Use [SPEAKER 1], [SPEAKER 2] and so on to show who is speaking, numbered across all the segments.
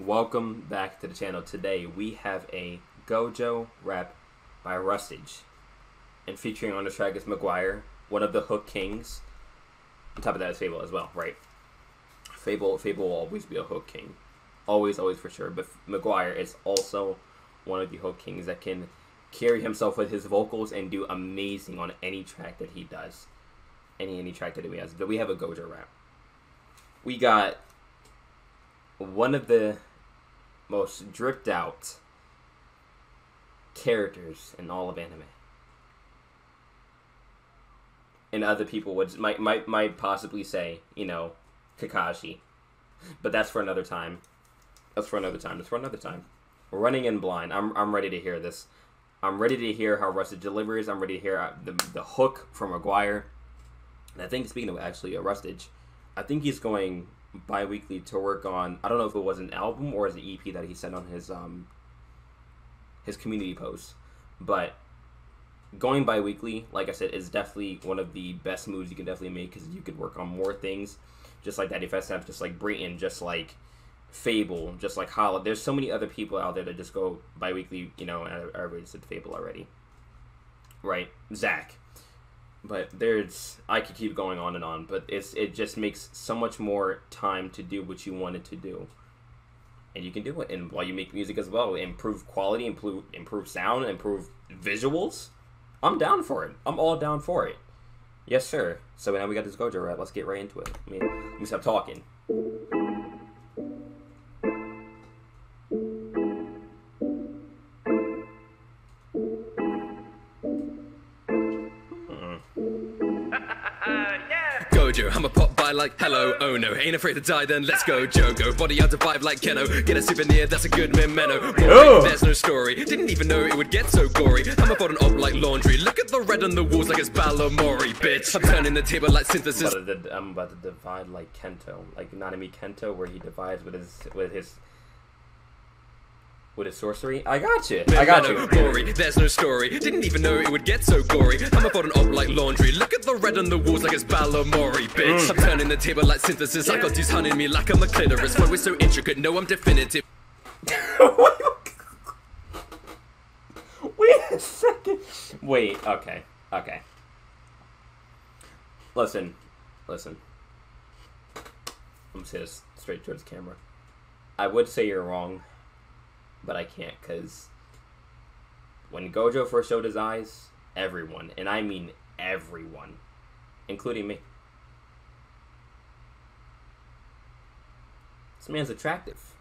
[SPEAKER 1] Welcome back to the channel. Today we have a Gojo rap by Rustage. And featuring on the track is McGwire, one of the Hook Kings. On top of that is Fable as well, right? Fable Fable will always be a Hook King. Always, always for sure. But McGwire is also one of the Hook Kings that can carry himself with his vocals and do amazing on any track that he does. Any any track that he has. But we have a Gojo rap. We got one of the most dripped out characters in all of anime. And other people would might might might possibly say, you know, Kakashi. But that's for another time. That's for another time. That's for another time. Running in blind. I'm I'm ready to hear this. I'm ready to hear how Rustage delivers. I'm ready to hear uh, the the hook from McGwire. And I think speaking of actually a Rustage, I think he's going bi-weekly to work on I don't know if it was an album or as an EP that he sent on his um his community post. But going bi-weekly, like I said, is definitely one of the best moves you can definitely make because you could work on more things. Just like Daddy Fast just like Brayton, just like Fable, just like Hollow. There's so many other people out there that just go bi-weekly, you know, I already said Fable already. Right? Zach but there's I could keep going on and on, but it's it just makes so much more time to do what you wanted to do, and you can do it. And while you make music as well, improve quality, improve improve sound, improve visuals. I'm down for it. I'm all down for it. Yes, sir. So now we got this Gojo rap. Let's get right into it. I mean, let me stop talking.
[SPEAKER 2] I'm a pop by like hello, oh no, ain't afraid to die then let's go Jogo, body out to vibe like Keno, get a souvenir that's a good memento, Boring, there's no story, didn't even know it would get so gory, I'm about an op like laundry, look at the red on the walls like it's Balamory, bitch, I'm turning the table like synthesis.
[SPEAKER 1] I'm about to, I'm about to divide like Kento, like Nanami Kento where he divides with his, with his with his sorcery. I got you. I got you.
[SPEAKER 2] Gory, there's no story. Didn't even know it would get so gory. I'm about an op like laundry. Look at the red on the walls like it's Balamory, bitch. Mm. I'm turning the table like synthesis. I got these hunting me like I'm a clitoris. Flow is so intricate. No, I'm definitive.
[SPEAKER 1] Wait a second. Wait. Okay. Okay. Listen. Listen. I'm this straight towards camera. I would say you're wrong but I can't because when Gojo first showed his eyes, everyone, and I mean everyone, including me, this man's attractive.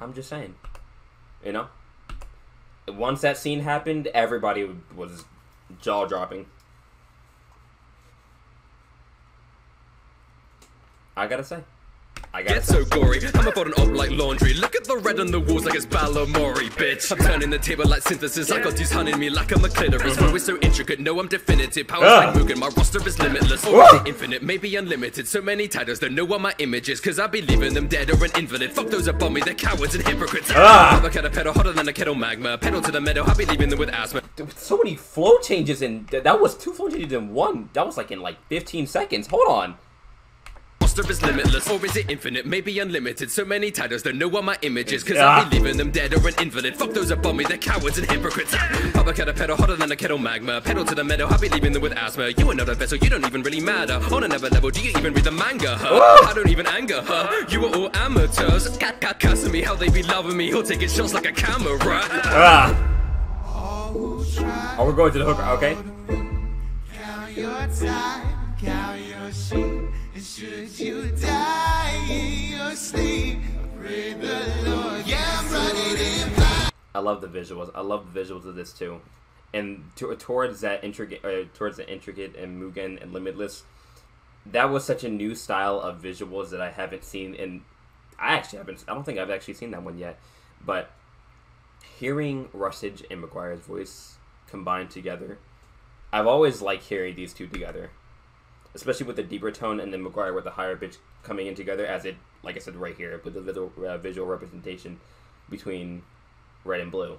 [SPEAKER 1] I'm just saying, you know. Once that scene happened, everybody was jaw dropping. I gotta say.
[SPEAKER 2] I Get so gory, I'm about an op like laundry. Look at the red on the walls like it's Balamory, bitch. I'm turning the table like synthesis. I got these hunting me like I'm a clitoris. Flow is so intricate, no, I'm definitive. Powers ah. like Mugen, my roster is limitless. Or ah. infinite, maybe unlimited. So many titles, don't know what my image is. Cause I be leaving them dead or an invalid. Fuck those above me, they're cowards and hypocrites. Ah. I'm a cat pedal hotter than a kettle magma. Pedal to the meadow, I be leaving them with asthma.
[SPEAKER 1] So many flow changes in. That was two flow changes in one. That was like in like 15 seconds. Hold on
[SPEAKER 2] roster is limitless Or is it infinite? Maybe unlimited. So many titles don't know what my image is Cause I'll be leaving them dead or an invalid. Fuck those above me, they're cowards and hypocrites. Papa cat a pedal hotter than a kettle magma. Pedal to the metal, I'll be leaving them with asthma. You are not a vessel, you don't even really matter. On another level, do you even read the manga, huh? I don't even anger her. You are all amateurs. Cat cat cussing me, how they be loving me. He'll take his shots like a camera.
[SPEAKER 1] Ah Oh, we're going to the hook, okay? Sheep should you die in your sleep, pray the Lord. Yeah, I'm running in I love the visuals. I love the visuals of this too, and to, towards that intricate, uh, towards the intricate and Mugen and Limitless, that was such a new style of visuals that I haven't seen. And I actually haven't. I don't think I've actually seen that one yet. But hearing Rustage and McGwire's voice combined together, I've always liked hearing these two together especially with the deeper tone and then McGwire with the higher pitch coming in together as it, like I said right here, with the visual, uh, visual representation between red and blue.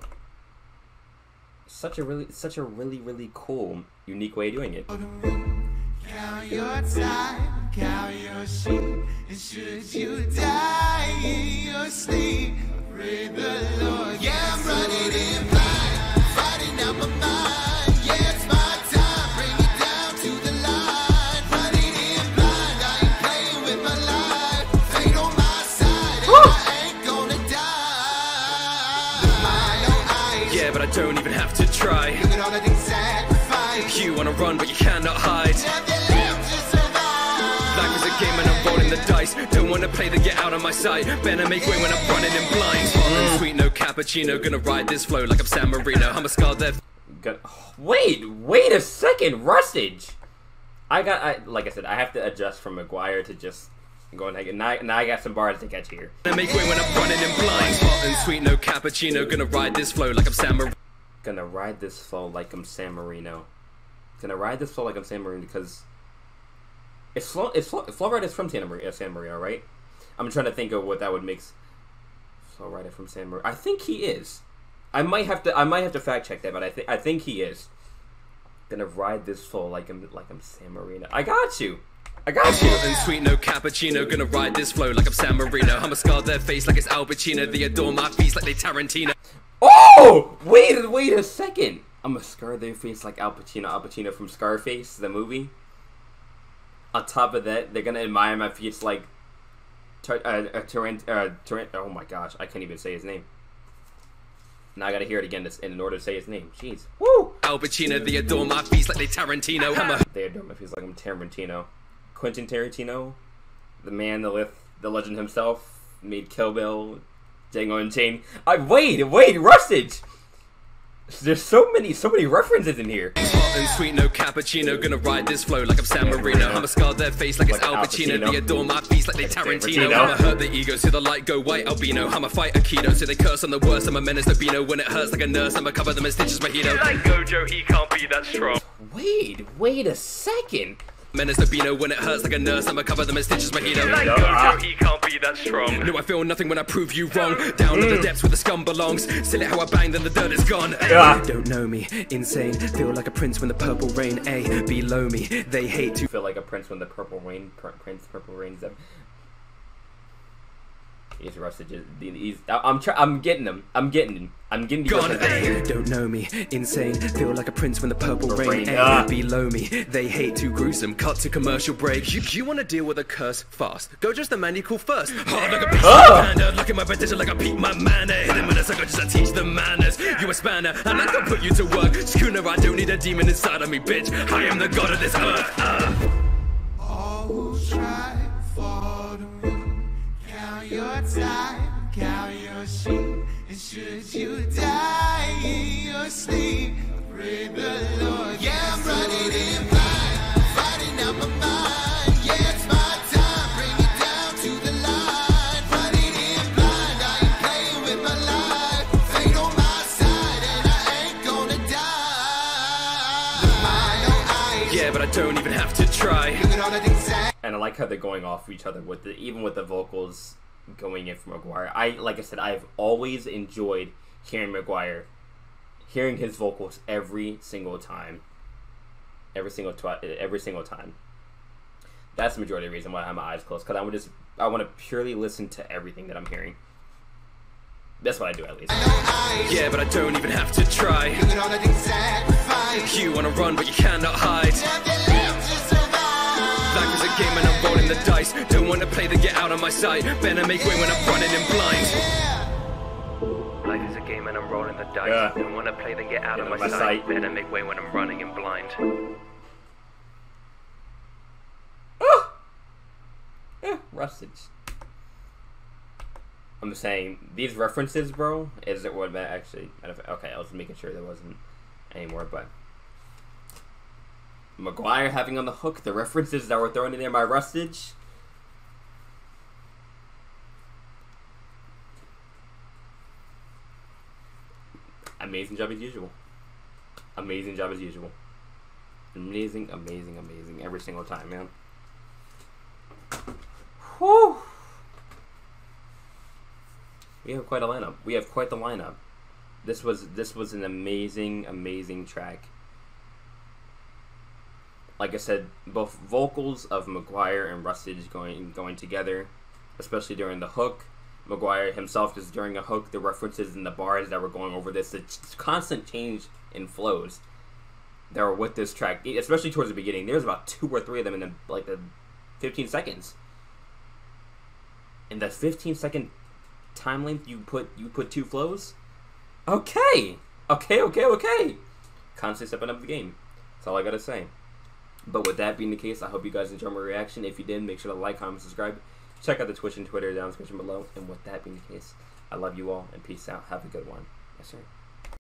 [SPEAKER 1] Such a really, such a really, really cool, unique way of doing it.
[SPEAKER 3] Count your time, count your sheep, and should you die in your sleep, pray the Lord. Yeah, I'm running in I
[SPEAKER 2] don't even have to try.
[SPEAKER 3] look at all I did sacrifice.
[SPEAKER 2] You wanna run, but you cannot hide.
[SPEAKER 3] Nothing left to survive.
[SPEAKER 2] Life is a game and I'm rolling the dice. Don't wanna play then get out of my sight. Better make way when I'm running in blind. Sparkling mm. sweet, no cappuccino. Gonna ride this flow like I'm San Marino. I'm a scar death.
[SPEAKER 1] Go- wait, wait a second, Rustage. I got, I like I said, I have to adjust from McGwire to just going. Like, now, now I got some bars to catch here.
[SPEAKER 2] Gonna make way when I'm running in blind. Sweet, no cappuccino. Gonna ride this flow like I'm San Marino.
[SPEAKER 1] Gonna ride this flow like I'm San Marino. Gonna ride this flow like I'm San Marino because it's Flo, it's Flo, Flowrider is from San Marino, San Marino, right? I'm trying to think of what that would make. Flowrider from San Marino. I think he is. I might have to. I might have to fact check that, but I think I think he is. Gonna ride this flow like I'm like I'm San Marino. I got you. I got you.
[SPEAKER 2] Sparkling sweet, no cappuccino. Gonna ride this flow like I'm San Marino. I'm a scar their face like it's Al Pacino. They adore my feast like they Tarantino.
[SPEAKER 1] Oh, wait, wait a second. I'm gonna scar their face like Al Pacino. Al Pacino from Scarface, the movie. On top of that, they're gonna admire my feats like Tar- uh, uh, Tarant- uh, Tarant- Oh my gosh, I can't even say his name. Now I gotta hear it again in order to say his name. Jeez. Woo!
[SPEAKER 2] Al Pacino, they adore my feast like they Tarantino. I'm a
[SPEAKER 1] They adore my feats like I'm Tarantino. Quentin Tarantino, the man, the lith, the legend himself, made Kill Bill, Django Unchained. I wait, wait, Rustage. There's so many, so many references in here.
[SPEAKER 2] Sparkling sweet, no cappuccino. Gonna ride this flow like I'm San Marino. I'm a scar their face like it's
[SPEAKER 1] Like
[SPEAKER 2] Al
[SPEAKER 1] Al
[SPEAKER 2] Pacino.
[SPEAKER 1] Pacino.
[SPEAKER 2] They adore my feast like they Tarantino.
[SPEAKER 1] Tarantino.
[SPEAKER 2] I'ma hurt the ego, see the light go white albino. I'ma fight a keto, so they curse on the worst. I'm a menace to Bino. When it hurts like a nurse, I'ma cover them in stitches mojito. Like Gojo, he can't be that strong.
[SPEAKER 1] Wait, wait a second.
[SPEAKER 2] Menace to Bino. When it hurts like a nurse, I'ma cover them in stitches mojito. Like
[SPEAKER 1] go. Ah.
[SPEAKER 2] he can't be that strong. No, I feel nothing when I prove you wrong. Down to the depths where the scum belongs. Silly how I bang, then the dirt is gone.
[SPEAKER 1] Ah.
[SPEAKER 2] Don't know me, insane. Feel like a prince when the purple rain. A below me, they hate to
[SPEAKER 1] feel like a prince when the purple rain pr- prince purple rains them. He's rusted. just- He's. I- I'm. Try, I'm getting him. I'm getting him. I'm getting the
[SPEAKER 2] Gone,
[SPEAKER 1] references.
[SPEAKER 2] eh? Don't know me, insane. Feel like a prince when the purple rain.
[SPEAKER 1] rain,
[SPEAKER 2] eh?
[SPEAKER 1] ah.
[SPEAKER 2] Below me, they hate too gruesome. Cut to commercial break. You, you wanna deal with a curse fast? Go just the man you call first. Hard like a piece
[SPEAKER 1] Ah.
[SPEAKER 2] of panda. Look at my potential like I peep my manner. Hit him with a sucker just to teach the manners. You a spanner, and I can put you to work. Schooner, I don't need a demon inside of me, bitch. I am the god of this earth. Uh.
[SPEAKER 3] Your time, count your sheep, and should you die in your sleep, pray the Lord. Yeah, I'm running in blind, fighting out my mind. Yeah, it's my time, bring it down to the line. Running in blind, I ain't playing with my life. Fate on my side, and I ain't gonna die. Look my own eyes,
[SPEAKER 2] Yeah, but I don't even have to try.
[SPEAKER 3] look at all the things I
[SPEAKER 1] And I like how they're going off each other with the even with the vocals going in for McGwire. I like I said, I've always enjoyed hearing McGwire, hearing his vocals every single time. Every single twi- every single time. That's the majority of the reason why I have my eyes closed because I would just I want to purely listen to everything that I'm hearing. That's what I do at least.
[SPEAKER 2] Yeah, but I don't even have to try.
[SPEAKER 3] Look at all the things sacrifice.
[SPEAKER 2] You wanna run, but you cannot hide. Rolling the dice. Don't wanna play then get out of my sight. Better make way when I'm running in blind. Life is a game and I'm rolling the dice.
[SPEAKER 1] Yeah.
[SPEAKER 2] Don't wanna play then get out
[SPEAKER 1] Get
[SPEAKER 2] of
[SPEAKER 1] out
[SPEAKER 2] my,
[SPEAKER 1] of my
[SPEAKER 2] sight.
[SPEAKER 1] sight.
[SPEAKER 2] Better make way when I'm running in blind.
[SPEAKER 1] Eh, rustage. I'm saying these references, bro. Is it what that actually? Okay, I was making sure there wasn't anymore, but McGwire having on the hook the references that were thrown in there by Rustage. Amazing job as usual. Amazing job as usual. Amazing, amazing, amazing every single time, man. Whew. We have quite a lineup. We have quite the lineup. This was this was an amazing, amazing track. Like I said, both vocals of McGwire and Rustage going going together, especially during the hook. McGwire himself just during a hook, the references in the bars that were going over this, the constant change in flows that were with this track, especially towards the beginning. There's about two or three of them in the, like the 15 seconds. In the 15 second time length, you put you put two flows. Okay, okay, okay, okay. Constantly stepping up the game. That's all I gotta say. But with that being the case, I hope you guys enjoyed my reaction. If you did, make sure to like, comment, subscribe. Check out the Twitch and Twitter down in the description below. And with that being the case, I love you all and peace out. Have a good one. Yes, sir.